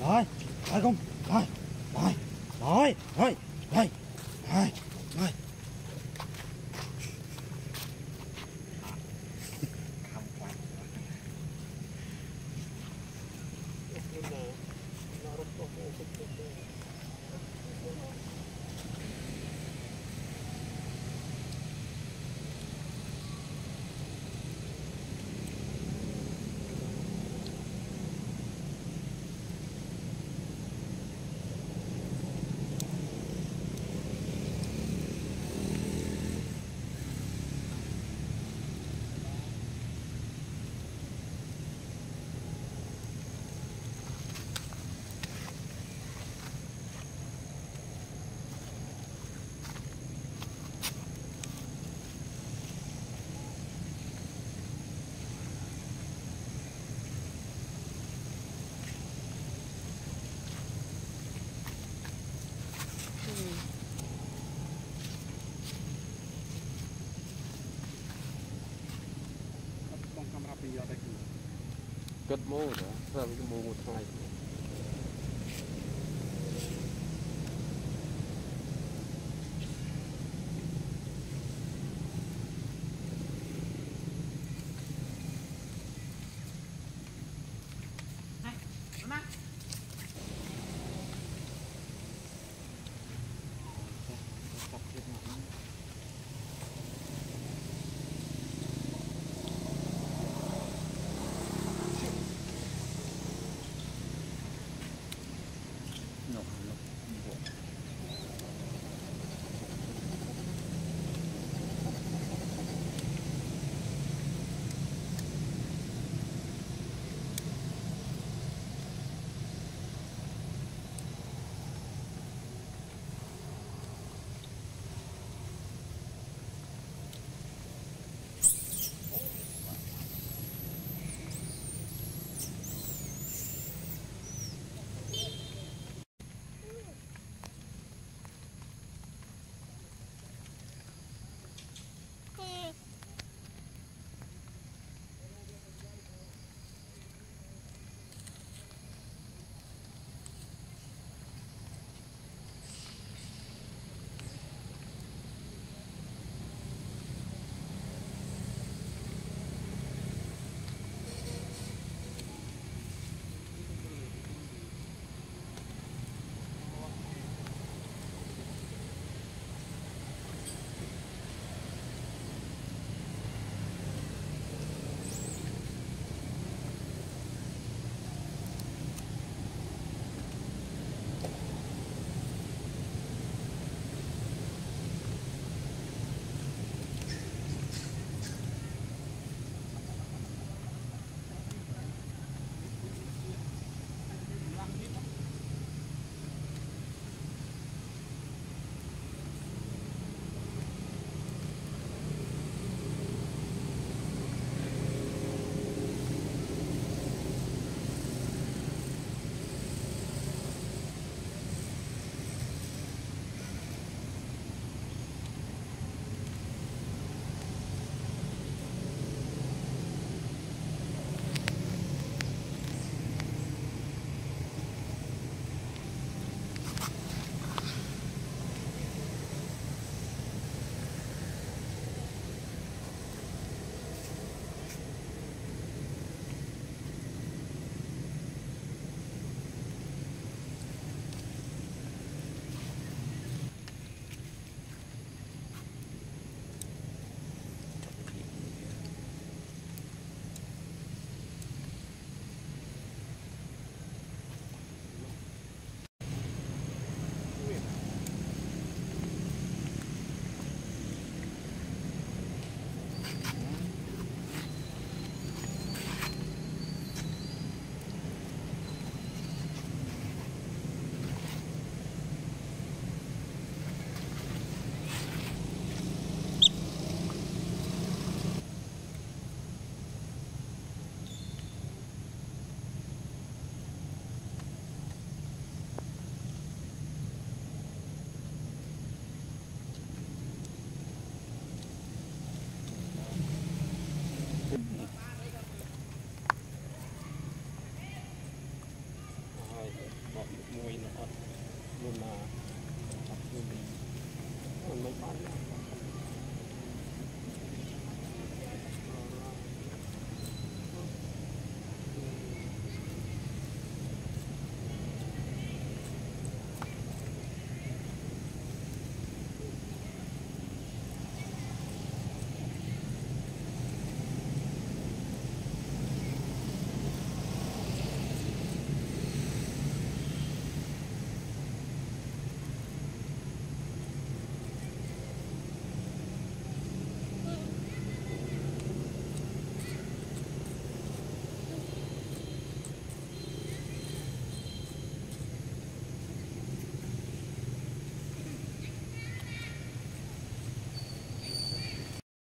rồi rồi không rồi rồi rồi rồi. ពីអត់តែគិតមកតែវាមកមួយថ្ងៃ nhưng mà mình mấy con